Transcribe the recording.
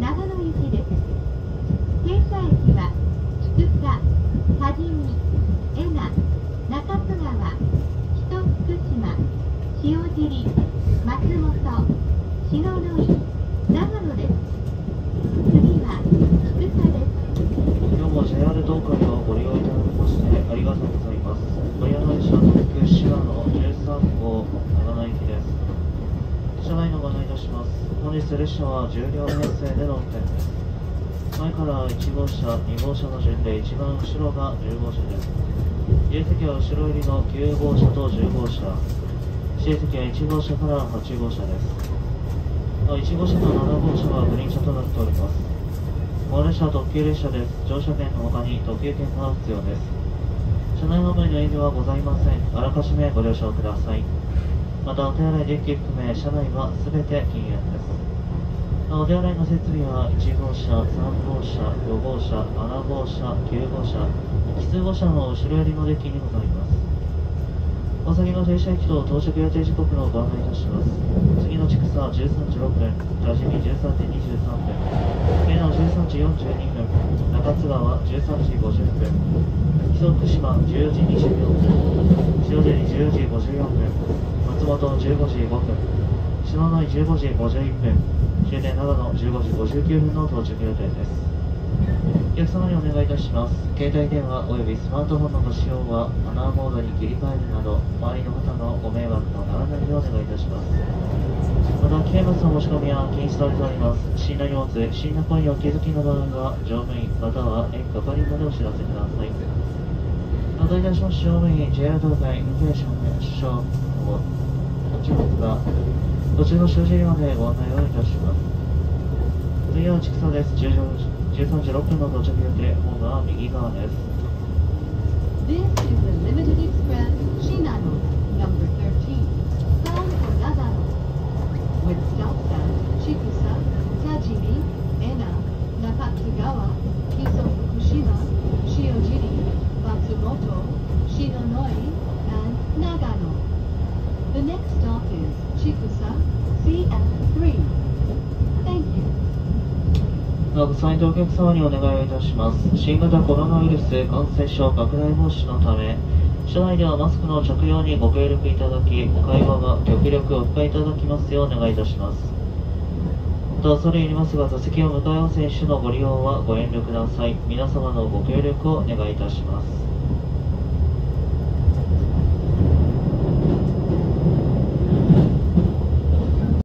長野行きです。停車駅は菊田多治見恵那中津川人福島塩尻松本篠ノ井します。本日列車は10両編成での運転です。前から1号車2号車の順で一番後ろが10号車です。自由席は後ろ入りの9号車と10号車指定席は1号車から8号車です。1号車と7号車はグリーン車となっております。モーレ車特急列車です。乗車券の他に特急券が必要です。車内販売の営業はございませんあらかじめご了承くださいまたお手洗いデッキ含め車内は全て禁煙です。お手洗いの設備は1号車、3号車、5号車、7号車、9号車奇数号車の後ろ寄りのデッキにございます。お先の停車駅と到着予定時刻のご案内いたします。次の畜産13時6分多治見13時23分。上野13時42分中津川13時50分。木曽福島14時24分。塩尻14時54分。松本15時5分。篠内15時51分。終点長野15時59分の到着予定です。お客様にお願いいたします。携帯電話およびスマートフォンのご使用はマナーモードに切り替えるなど周りの方のご迷惑とならないようお願いいたします。また危険物の持ち込みは禁止されております。不審な荷物不審な行為にお気づきの場合は乗務員または園係員までお知らせください。またいたします。乗務員 JR 東海イミグレーションで首相持ちま、途中の終止量でご案内をいたします。です。13時6の到着、は右側です。The next stop is Chikusa, CF3. Thank you. 国際お客様にお願いをいたします新型コロナウイルス感染症拡大防止のため車内ではマスクの着用にご協力いただき会話が極力お控えいただきますようお願いいたしますまた恐れ入りますが座席を向かい合う選手のご利用はご遠慮ください皆様のご協力をお願いいたします